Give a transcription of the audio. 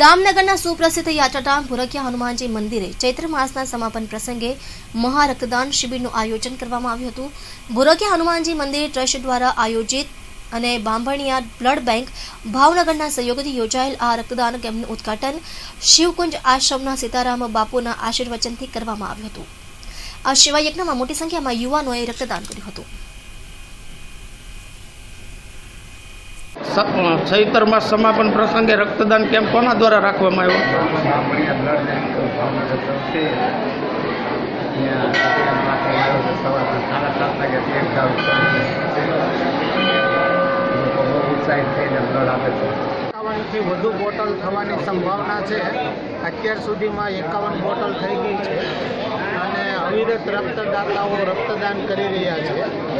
દામનગરના સુપ્રસિદ્ધ યાત્રાધામ ભુરકિયા હનુમાનજી મંદિરે ચૈત્ર માસના સમાપન પ્રસંગે મહા રક્તદાન શિબિરનું આયોજન કરવામાં આવ્યું હતું. ભુરકિયા હનુમાનજી મંદિર ટ્રસ્ટ દ્વારા આયોજિત અને બાંભણિયા બ્લડ બેંક ભાવનગરના સહયોગથી યોજાયેલ આ રક્તદાન કેમ્પનું ઉદ્ઘાટન શિવકુંજ આશ્રમના સીતારામ બાપુના આશીર્વચનથી કરવામાં આવ્યું હતું. આ શિવાયજ્ઞમાં મોટી સંખ્યામાં યુવાનોએ રક્તદાન કર્યું હતું. સ- ચૈત્ર સમાપન પ્રસંગે રક્તદાન કેમ્પ કોના દ્વારા રાખવામાં આવ્યો? વધુ બોટલ થવાની સંભાવના છે. અત્યાર સુધીમાં એકાવન બોટલ થઈ ગઈ છે. અને અવિરત રક્તદાતાઓ રક્તદાન કરી રહ્યા છે.